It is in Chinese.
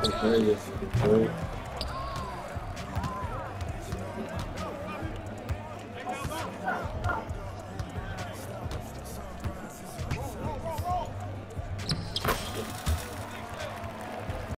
可以可以